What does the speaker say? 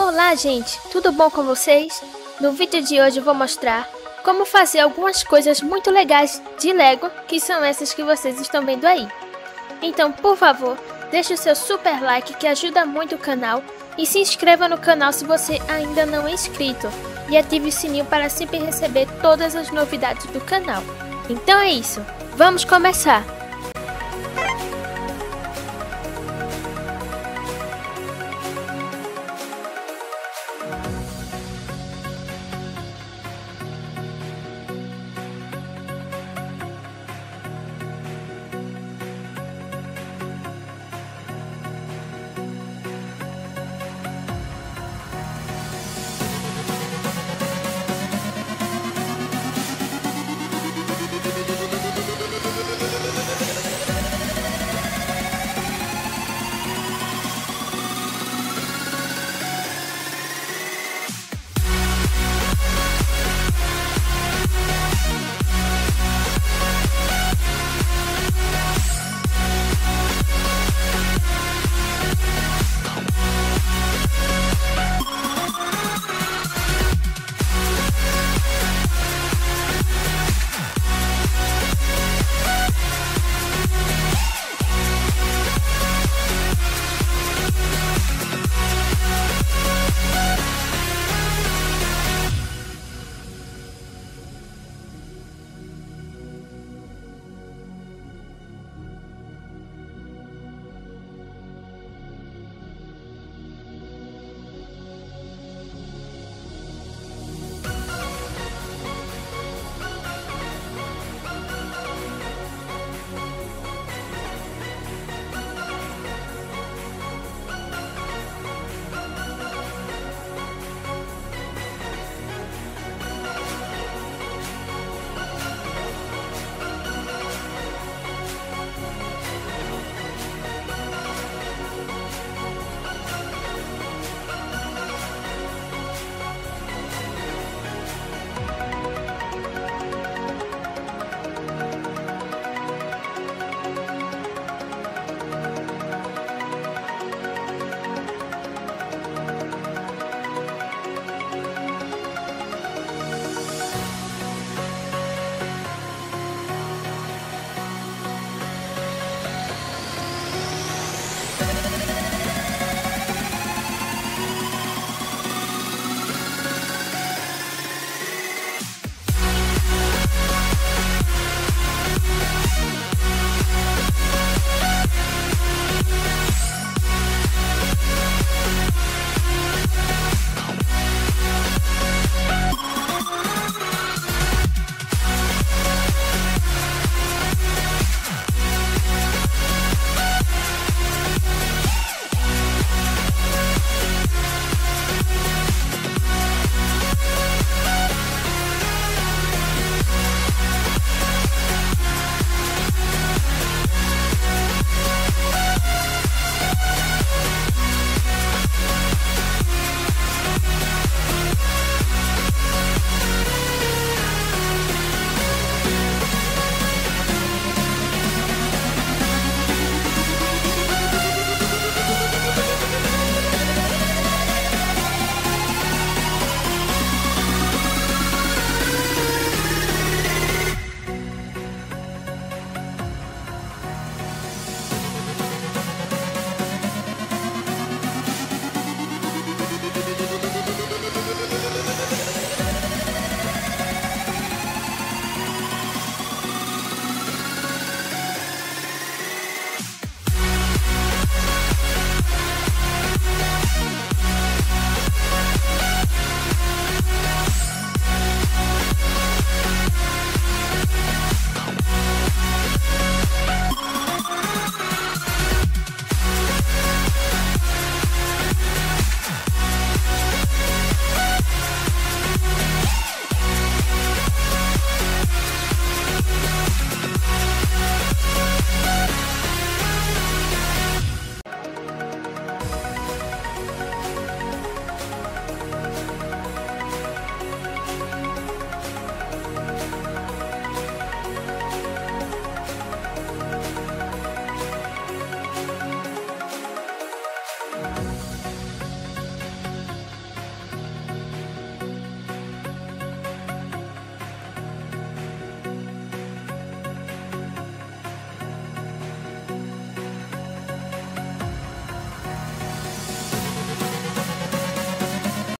Olá, gente! Tudo bom com vocês? No vídeo de hoje vou mostrar como fazer algumas coisas muito legais de Lego, que são essas que vocês estão vendo aí. Então, por favor, deixe o seu super like que ajuda muito o canal e se inscreva no canal se você ainda não é inscrito e ative o sininho para sempre receber todas as novidades do canal. Então é isso, vamos começar!